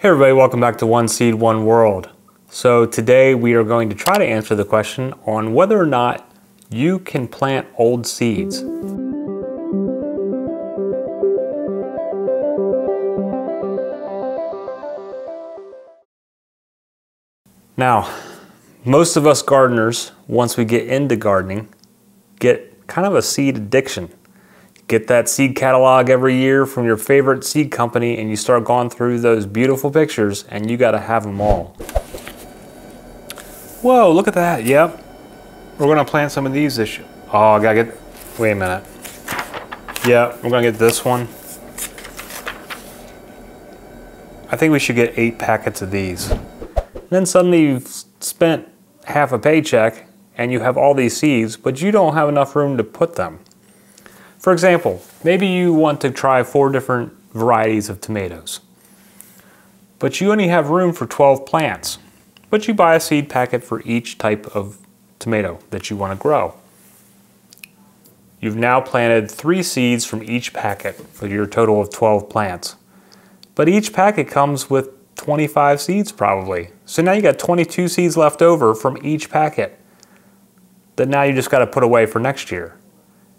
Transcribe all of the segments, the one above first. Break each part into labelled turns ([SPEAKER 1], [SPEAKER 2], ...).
[SPEAKER 1] Hey everybody, welcome back to One Seed, One World. So today we are going to try to answer the question on whether or not you can plant old seeds. Now, most of us gardeners, once we get into gardening, get kind of a seed addiction. Get that seed catalog every year from your favorite seed company and you start going through those beautiful pictures and you got to have them all. Whoa, look at that. Yep. We're going to plant some of these this year. Oh, I got to get, wait a minute. Yeah, we're going to get this one. I think we should get eight packets of these. then suddenly you've spent half a paycheck and you have all these seeds, but you don't have enough room to put them. For example, maybe you want to try four different varieties of tomatoes, but you only have room for 12 plants, but you buy a seed packet for each type of tomato that you want to grow. You've now planted three seeds from each packet for your total of 12 plants. But each packet comes with 25 seeds probably. So now you got 22 seeds left over from each packet that now you just got to put away for next year.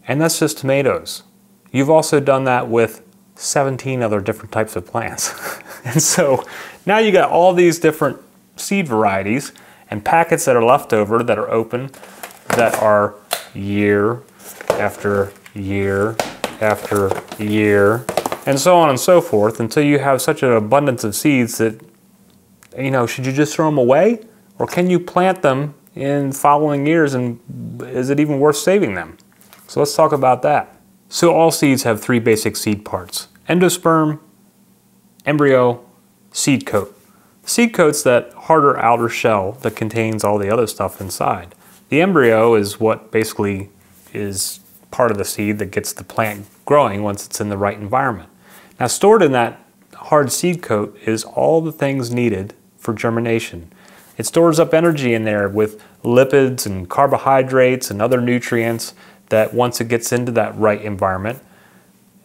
[SPEAKER 1] And that's just tomatoes. You've also done that with 17 other different types of plants. and so now you got all these different seed varieties and packets that are left over that are open that are year after year after year and so on and so forth until you have such an abundance of seeds that, you know, should you just throw them away? Or can you plant them in following years and is it even worth saving them? So let's talk about that. So all seeds have three basic seed parts. Endosperm, embryo, seed coat. Seed coat's that harder outer shell that contains all the other stuff inside. The embryo is what basically is part of the seed that gets the plant growing once it's in the right environment. Now stored in that hard seed coat is all the things needed for germination. It stores up energy in there with lipids and carbohydrates and other nutrients that once it gets into that right environment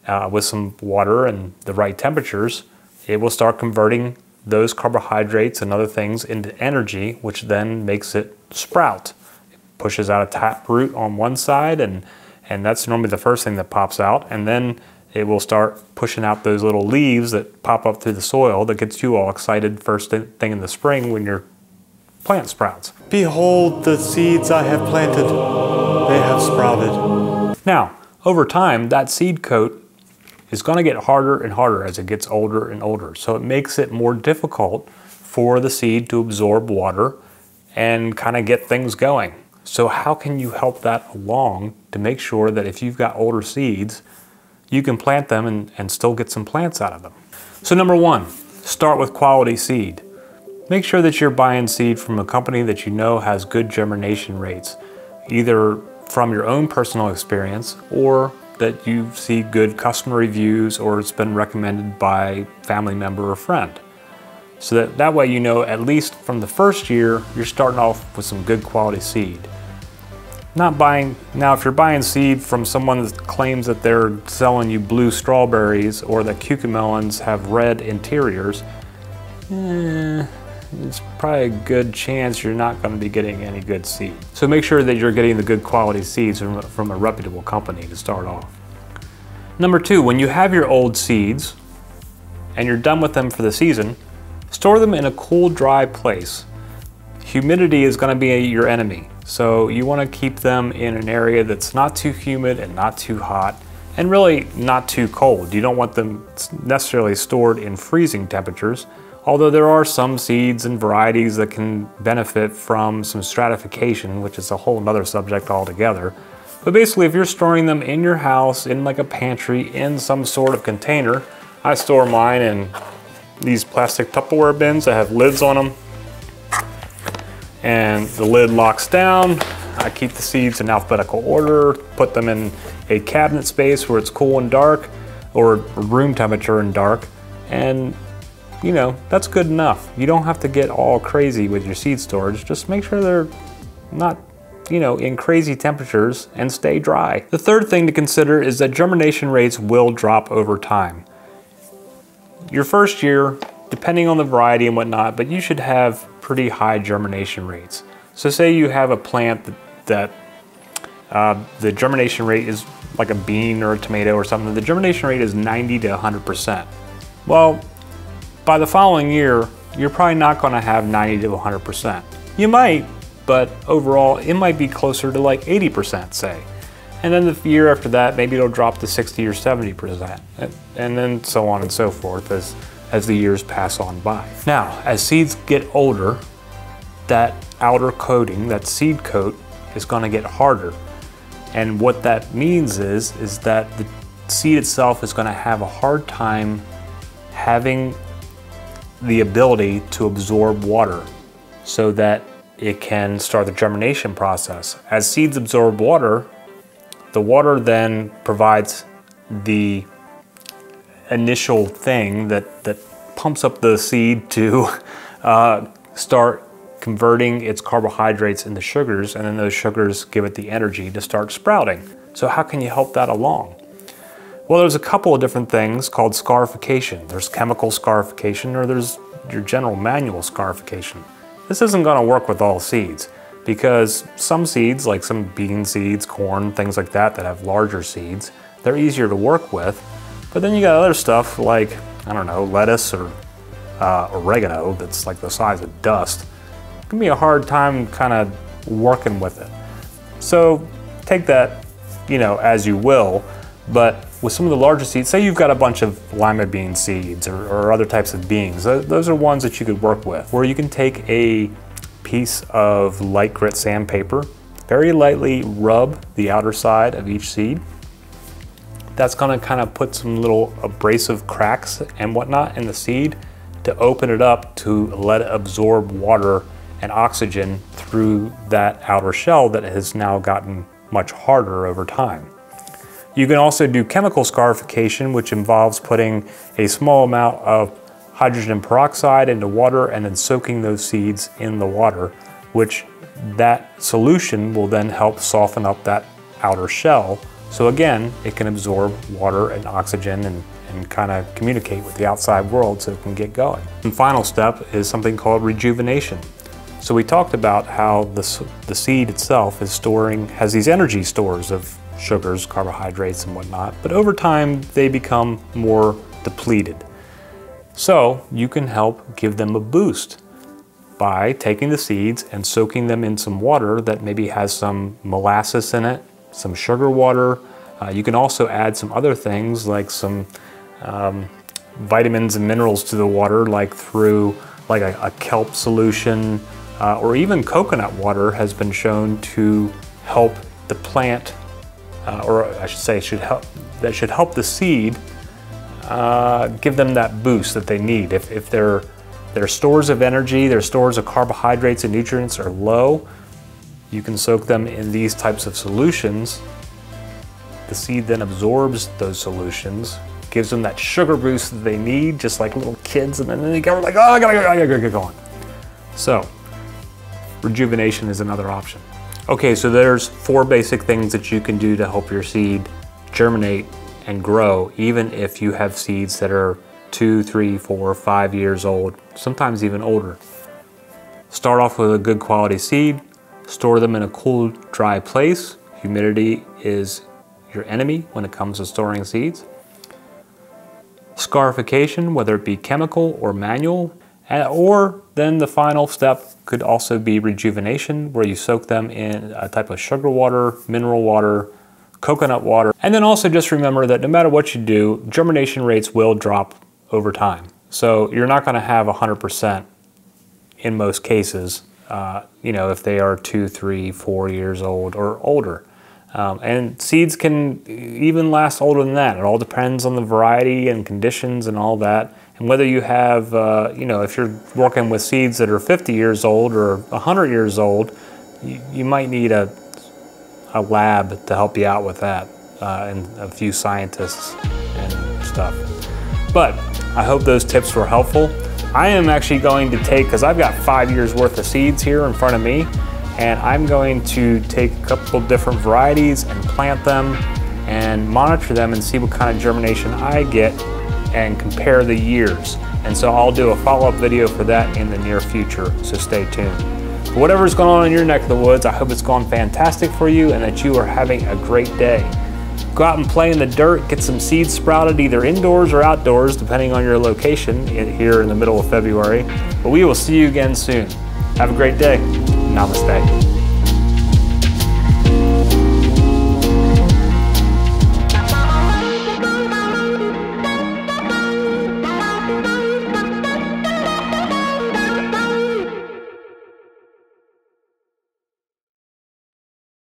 [SPEAKER 1] uh, with some water and the right temperatures, it will start converting those carbohydrates and other things into energy, which then makes it sprout. It pushes out a tap root on one side, and, and that's normally the first thing that pops out. And then it will start pushing out those little leaves that pop up through the soil that gets you all excited first thing in the spring when your plant sprouts.
[SPEAKER 2] Behold the seeds I have planted have sprouted.
[SPEAKER 1] Now, over time, that seed coat is going to get harder and harder as it gets older and older. So it makes it more difficult for the seed to absorb water and kind of get things going. So how can you help that along to make sure that if you've got older seeds, you can plant them and, and still get some plants out of them? So number one, start with quality seed. Make sure that you're buying seed from a company that you know has good germination rates, either from your own personal experience or that you see good customer reviews or it's been recommended by family member or friend. So that, that way you know at least from the first year, you're starting off with some good quality seed. Not buying, now if you're buying seed from someone that claims that they're selling you blue strawberries or that cucamelons have red interiors, eh, it's probably a good chance you're not going to be getting any good seed. So make sure that you're getting the good quality seeds from, from a reputable company to start off. Number two, when you have your old seeds and you're done with them for the season, store them in a cool, dry place. Humidity is going to be your enemy, so you want to keep them in an area that's not too humid and not too hot and really not too cold. You don't want them necessarily stored in freezing temperatures Although there are some seeds and varieties that can benefit from some stratification, which is a whole other subject altogether. But basically, if you're storing them in your house, in like a pantry, in some sort of container, I store mine in these plastic Tupperware bins that have lids on them. And the lid locks down. I keep the seeds in alphabetical order, put them in a cabinet space where it's cool and dark, or room temperature and dark, and you know, that's good enough. You don't have to get all crazy with your seed storage. Just make sure they're not, you know, in crazy temperatures and stay dry. The third thing to consider is that germination rates will drop over time. Your first year, depending on the variety and whatnot, but you should have pretty high germination rates. So say you have a plant that, that uh, the germination rate is like a bean or a tomato or something, the germination rate is 90 to 100%. Well, by the following year, you're probably not gonna have 90 to 100%. You might, but overall, it might be closer to like 80%, say. And then the year after that, maybe it'll drop to 60 or 70%, and then so on and so forth as, as the years pass on by. Now, as seeds get older, that outer coating, that seed coat, is gonna get harder. And what that means is, is that the seed itself is gonna have a hard time having the ability to absorb water so that it can start the germination process. As seeds absorb water, the water then provides the initial thing that, that pumps up the seed to uh, start converting its carbohydrates into sugars, and then those sugars give it the energy to start sprouting. So how can you help that along? Well, there's a couple of different things called scarification. There's chemical scarification or there's your general manual scarification. This isn't gonna work with all seeds because some seeds, like some bean seeds, corn, things like that, that have larger seeds, they're easier to work with. But then you got other stuff like, I don't know, lettuce or uh, oregano that's like the size of dust it can be a hard time kind of working with it. So take that, you know, as you will, but with some of the larger seeds, say you've got a bunch of lima bean seeds or, or other types of beans, those are ones that you could work with, where you can take a piece of light grit sandpaper, very lightly rub the outer side of each seed. That's gonna kind of put some little abrasive cracks and whatnot in the seed to open it up to let it absorb water and oxygen through that outer shell that has now gotten much harder over time. You can also do chemical scarification, which involves putting a small amount of hydrogen peroxide into water and then soaking those seeds in the water, which that solution will then help soften up that outer shell. So again, it can absorb water and oxygen and, and kind of communicate with the outside world so it can get going. The final step is something called rejuvenation. So we talked about how the, the seed itself is storing, has these energy stores of sugars, carbohydrates, and whatnot, but over time they become more depleted. So you can help give them a boost by taking the seeds and soaking them in some water that maybe has some molasses in it, some sugar water. Uh, you can also add some other things like some um, vitamins and minerals to the water, like through like a, a kelp solution, uh, or even coconut water has been shown to help the plant, uh, or I should say, should help that should help the seed uh, give them that boost that they need. If, if their their stores of energy, their stores of carbohydrates and nutrients are low, you can soak them in these types of solutions. The seed then absorbs those solutions, gives them that sugar boost that they need, just like little kids, and then they go like, oh, I gotta, go, I gotta get going. So rejuvenation is another option. Okay, so there's four basic things that you can do to help your seed germinate and grow, even if you have seeds that are two, three, four, five years old, sometimes even older. Start off with a good quality seed, store them in a cool, dry place. Humidity is your enemy when it comes to storing seeds. Scarification, whether it be chemical or manual, or then the final step could also be rejuvenation, where you soak them in a type of sugar water, mineral water, coconut water. And then also just remember that no matter what you do, germination rates will drop over time. So you're not gonna have 100% in most cases, uh, you know, if they are two, three, four years old or older. Um, and seeds can even last older than that. It all depends on the variety and conditions and all that. And whether you have, uh, you know, if you're working with seeds that are 50 years old or 100 years old, you, you might need a, a lab to help you out with that uh, and a few scientists and stuff. But I hope those tips were helpful. I am actually going to take, because I've got five years worth of seeds here in front of me, and I'm going to take a couple different varieties and plant them and monitor them and see what kind of germination I get and compare the years. And so I'll do a follow-up video for that in the near future, so stay tuned. But whatever's going on in your neck of the woods, I hope it's gone fantastic for you and that you are having a great day. Go out and play in the dirt, get some seeds sprouted either indoors or outdoors, depending on your location here in the middle of February. But we will see you again soon. Have a great day. Namaste.